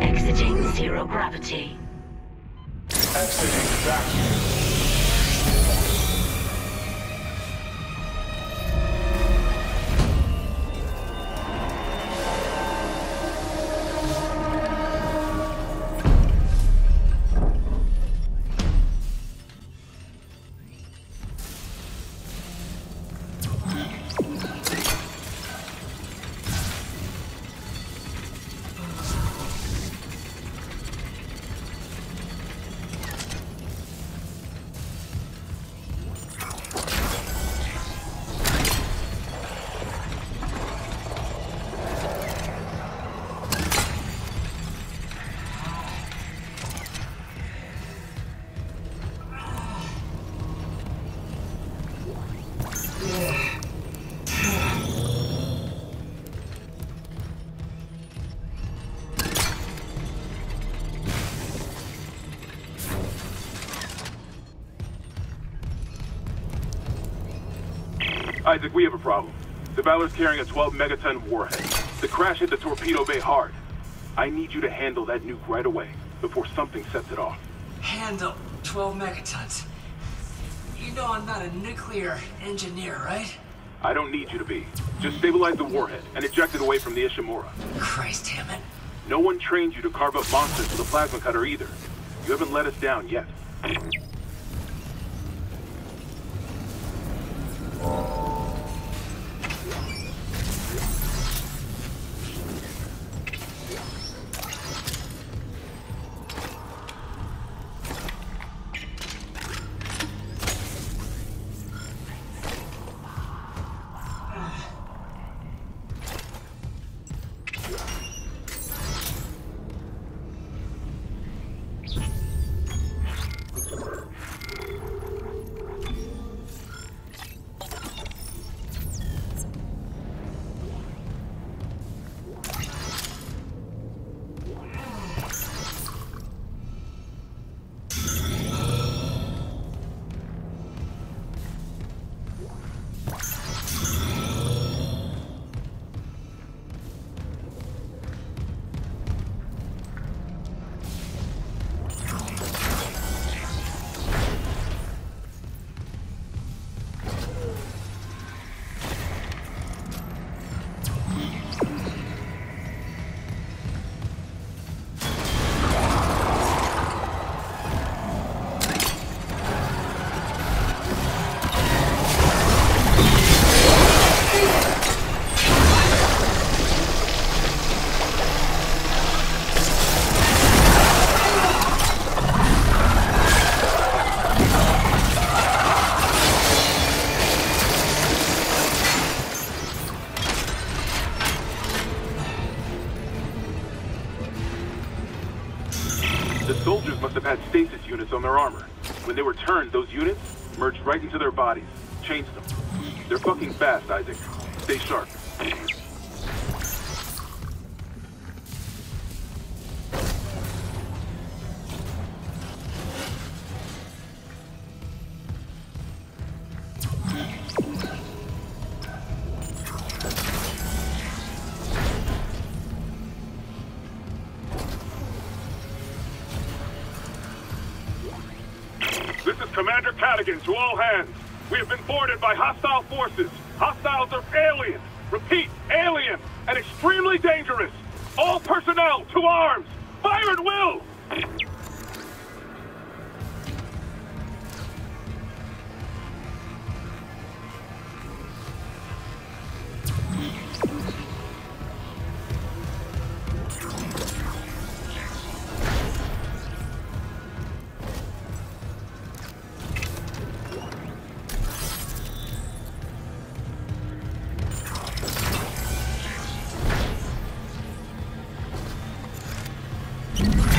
Exiting zero gravity. Exiting vacuum. Isaac, we have a problem. The Valor's carrying a 12 megaton warhead. The crash hit the torpedo bay hard. I need you to handle that nuke right away, before something sets it off. Handle 12 megatons. You know I'm not a nuclear engineer, right? I don't need you to be. Just stabilize the warhead and eject it away from the Ishimura. Christ damn it. No one trained you to carve up monsters with a plasma cutter either. You haven't let us down yet. When they were turned, those units merged right into their bodies, changed them. They're fucking fast, Isaac. Stay sharp. you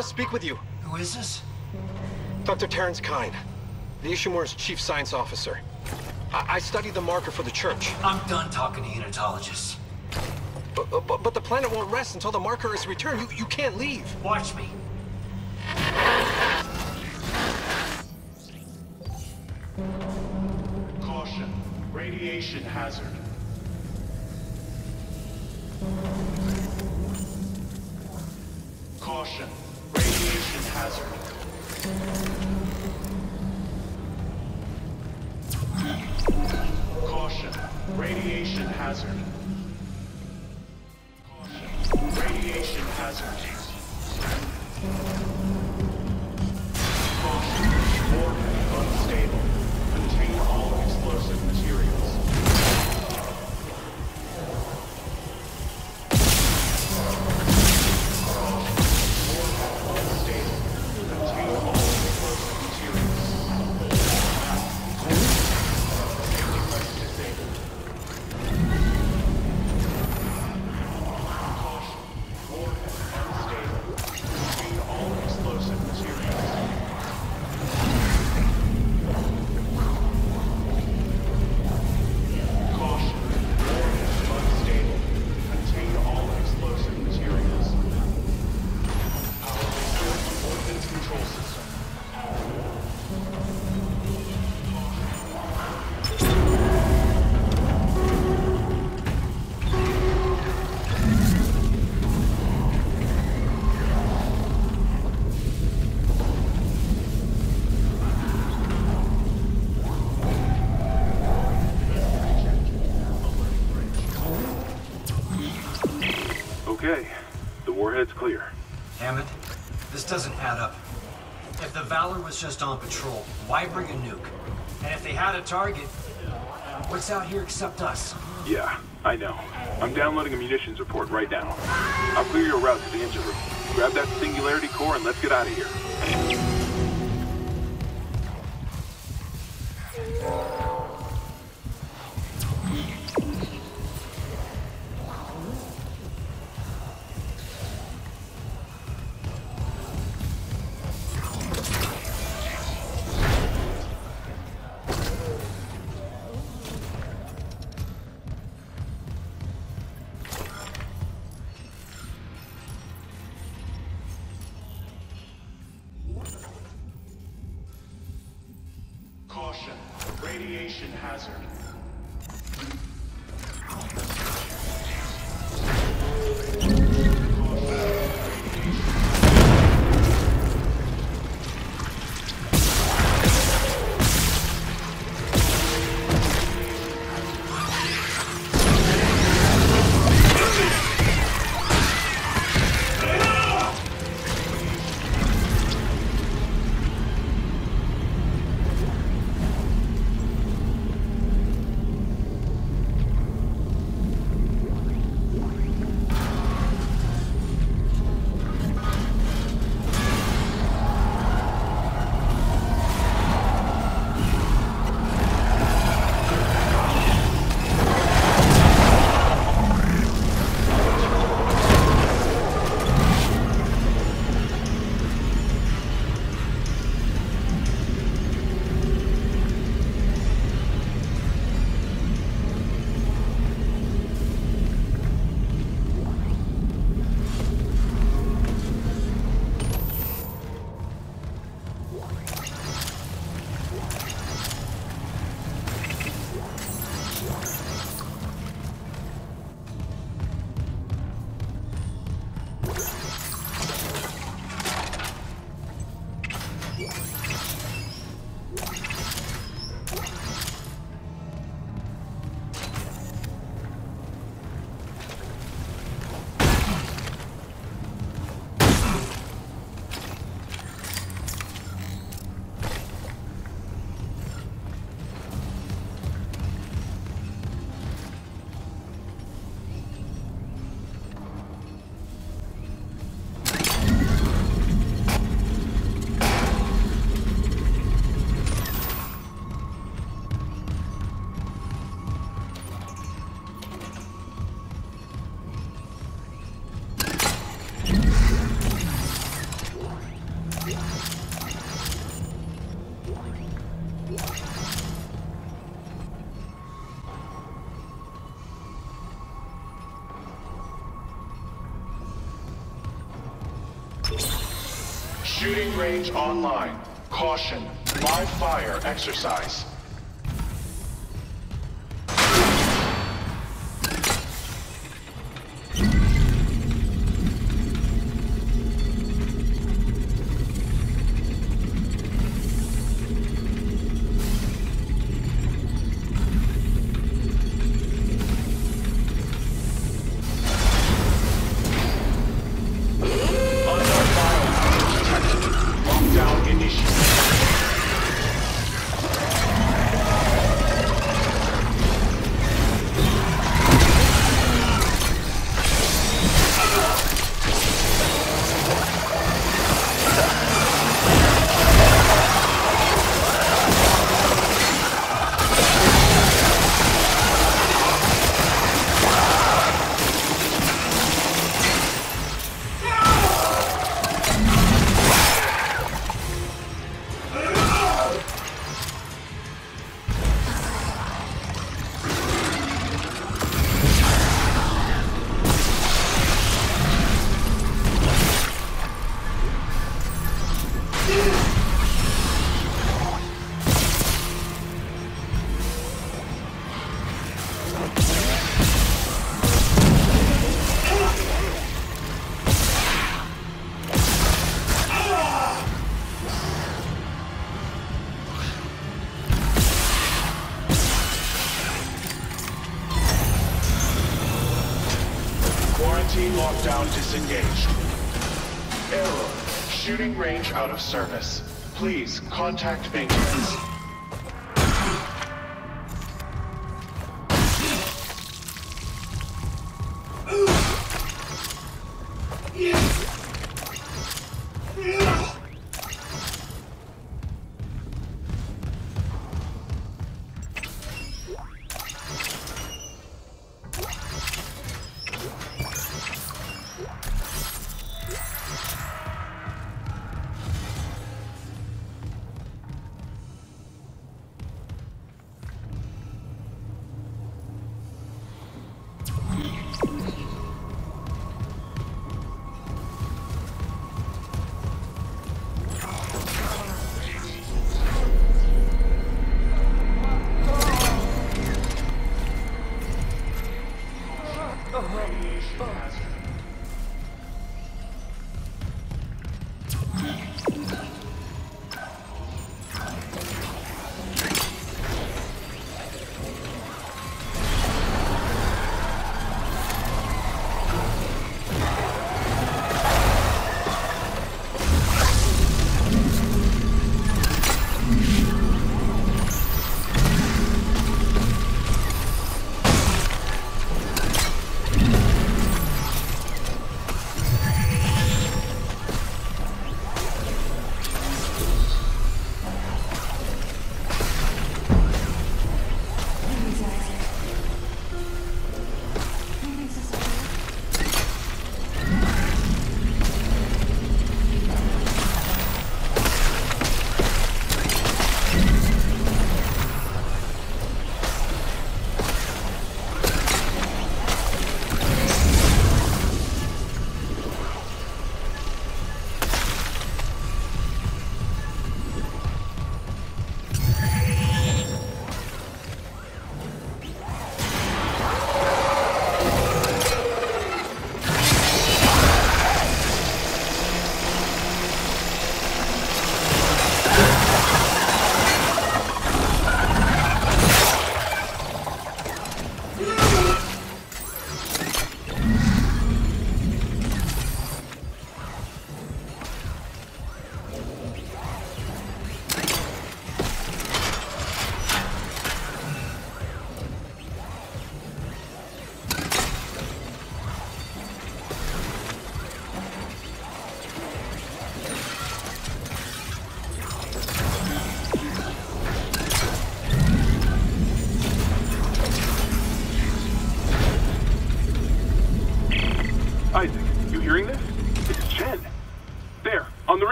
must speak with you. Who is this? Dr. Terrence Kyne, the Ishimura's chief science officer. I, I studied the marker for the church. I'm done talking to unitologists. But, uh, but, but the planet won't rest until the marker is returned. You, you can't leave. Watch me. Caution. Radiation hazard. Was just on patrol, why bring a nuke? And if they had a target, what's out here except us? Yeah, I know. I'm downloading a munitions report right now. I'll clear your route to the engine room. Grab that singularity core and let's get out of here. Hazard. Range online. Caution. Live fire exercise. Contact maintenance.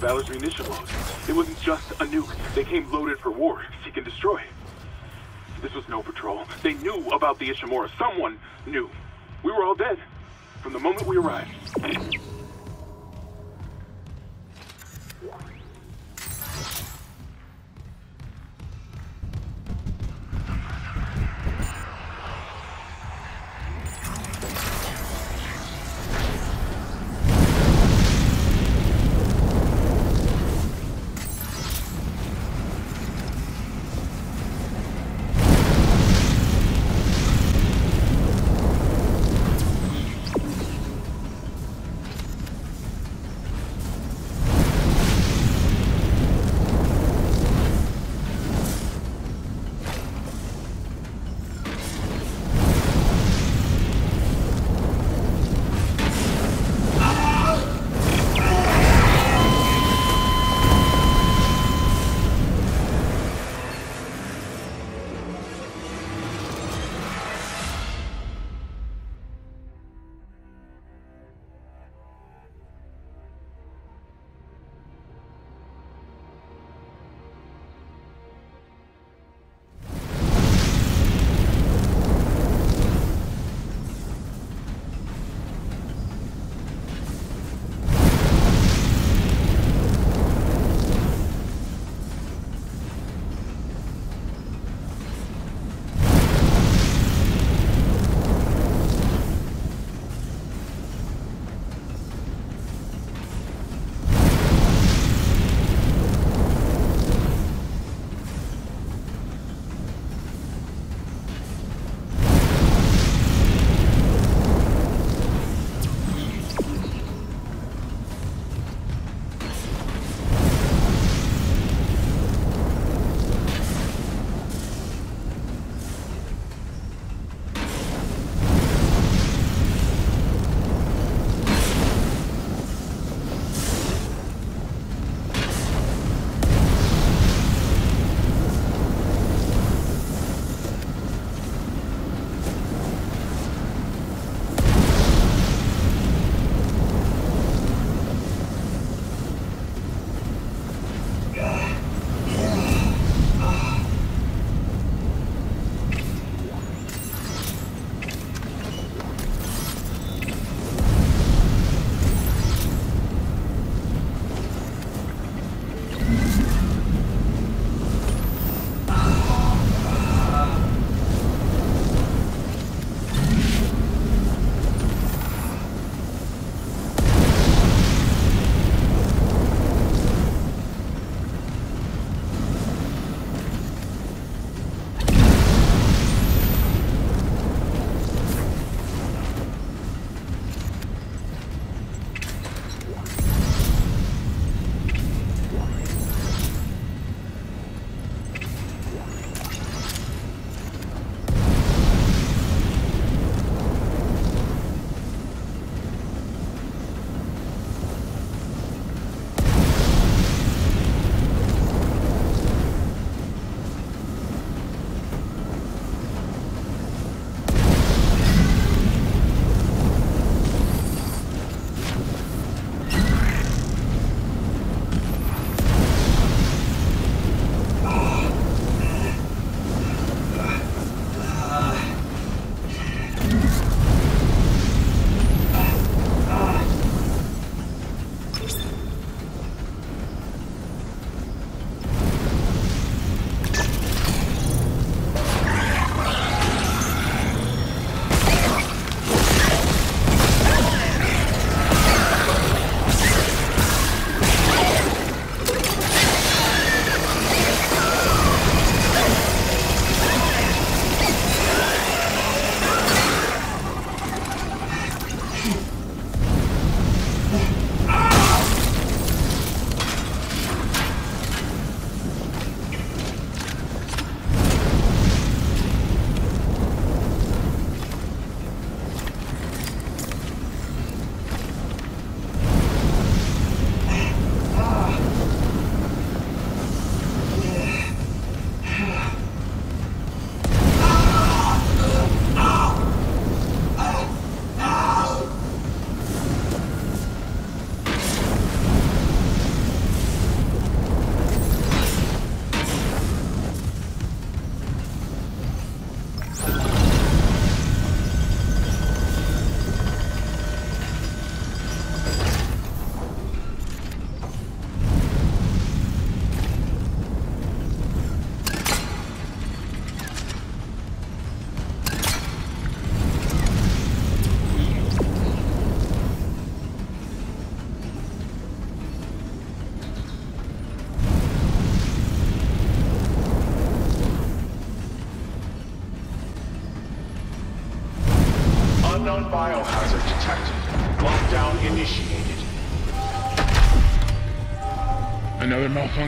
Valor's munition logs. It wasn't just a nuke. They came loaded for war, seek and destroy. This was no patrol. They knew about the Ishimura. Someone knew. We were all dead. From the moment we arrived.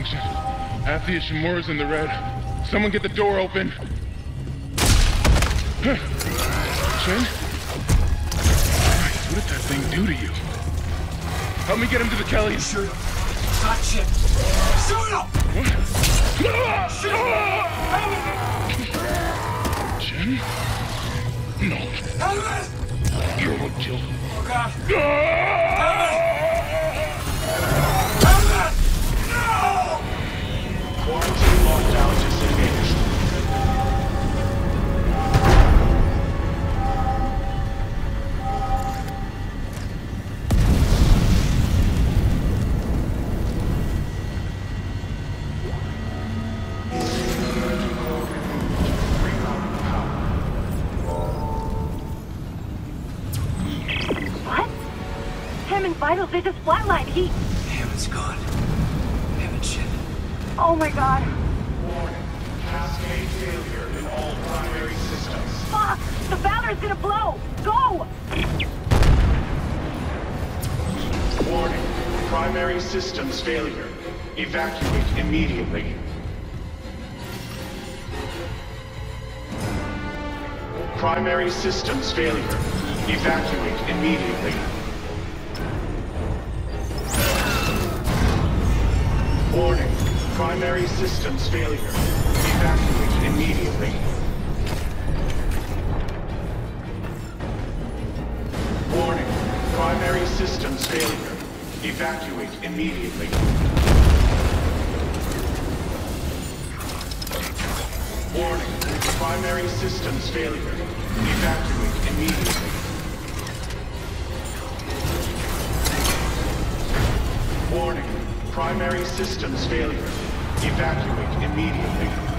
Malfunction. Half the Ishimura's in the red. Someone get the door open. Huh. Christ, what did that thing do to you? Help me get him to the Kellys. Shoot him. Not shit. Shoot him! Jen? No. Helmet! You're what killed him. Oh, God. Ah! Vitals, they just flatlined. He... Hammond's gone. Hammond shit. Oh my god. Warning. Cascade failure in all primary systems. Fuck! The Valor's gonna blow! Go! Warning. Primary systems failure. Evacuate immediately. Primary systems failure. Evacuate immediately. Primary systems failure. Evacuate immediately. Warning. Primary systems failure. Evacuate immediately. Warning. Primary systems failure. Evacuate immediately. Warning. Primary systems failure. Evacuate immediately.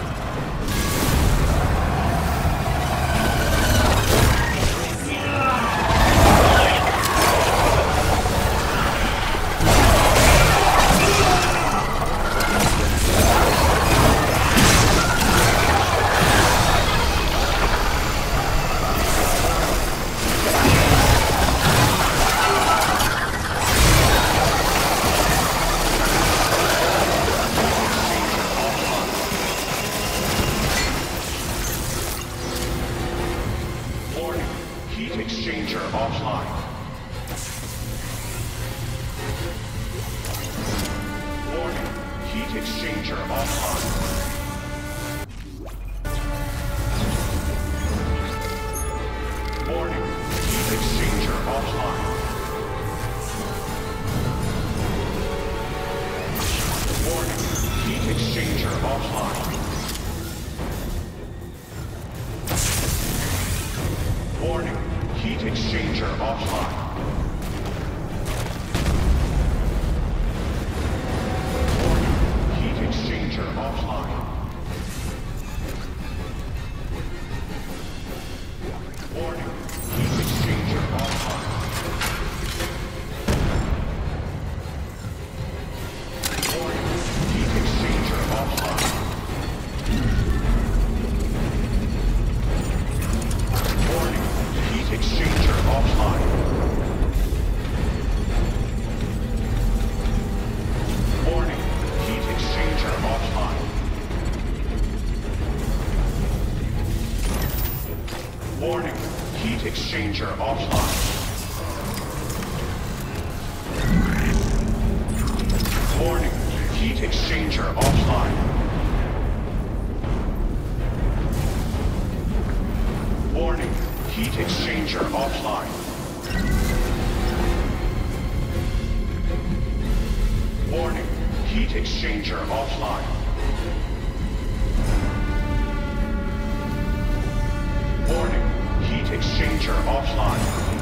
Warning. Heat exchanger offline. Exchanger offline. Warning. Heat exchanger offline. Warning. Heat exchanger offline. Warning. Heat exchanger offline. Exchanger offline.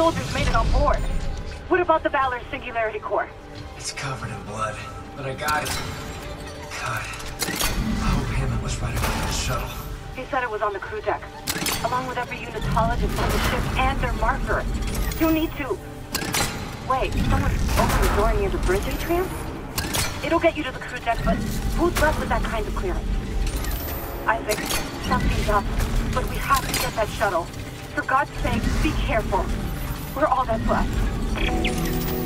Soldiers made it on board. What about the Valor Singularity Core? It's covered in blood, but I got it. God, I hope Hammond was right about that shuttle. He said it was on the crew deck, along with every unitologist on the ship and their marker. You need to... Wait, someone opened the door near the bridge entrance? It'll get you to the crew deck, but who's left with that kind of clearance? Isaac, something's up, but we have to get that shuttle. For God's sake, be careful. We're all that's left.